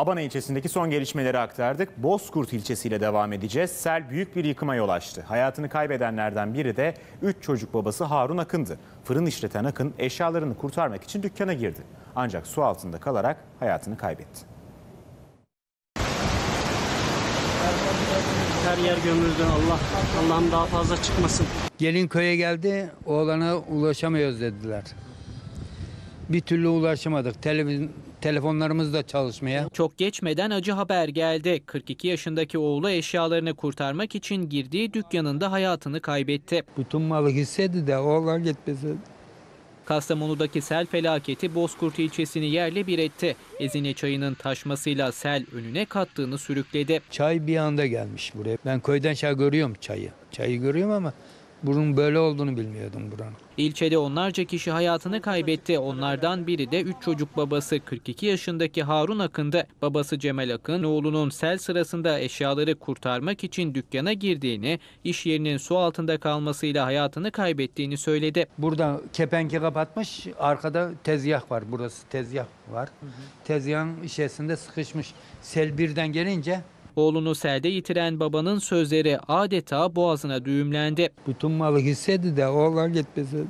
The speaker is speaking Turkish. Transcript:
Abana ilçesindeki son gelişmeleri aktardık. Bozkurt ilçesiyle devam edeceğiz. Sel büyük bir yıkıma yol açtı. Hayatını kaybedenlerden biri de 3 çocuk babası Harun Akın'dı. Fırın işleten Akın eşyalarını kurtarmak için dükkana girdi. Ancak su altında kalarak hayatını kaybetti. Her yer gömüldü. Allah Allah'ım daha fazla çıkmasın. Gelin köye geldi, oğlana ulaşamıyoruz dediler. Bir türlü ulaşamadık. Televizyon, telefonlarımız da çalışmaya. Çok geçmeden acı haber geldi. 42 yaşındaki oğlu eşyalarını kurtarmak için girdiği dükkanında hayatını kaybetti. Bütün malı hissedi de oğlan gitmeseydi. Kastamonu'daki sel felaketi Bozkurt ilçesini yerle bir etti. Ezine çayının taşmasıyla sel önüne kattığını sürükledi. Çay bir anda gelmiş buraya. Ben köyden şey görüyorum çayı. Çayı görüyorum ama bunun böyle olduğunu bilmiyordum buranın. İlçede onlarca kişi hayatını kaybetti. Onlardan biri de 3 çocuk babası 42 yaşındaki Harun Akın'dı. Babası Cemal Akın, oğlunun sel sırasında eşyaları kurtarmak için dükkana girdiğini, iş yerinin su altında kalmasıyla hayatını kaybettiğini söyledi. Burada kepenki kapatmış, arkada tezgah var. Burası tezgah var. Tezgahın içerisinde sıkışmış. Sel birden gelince Oğlunu selde yitiren babanın sözleri adeta boğazına düğümlendi. bütün malı hissedi de oğlan gitmeseydi.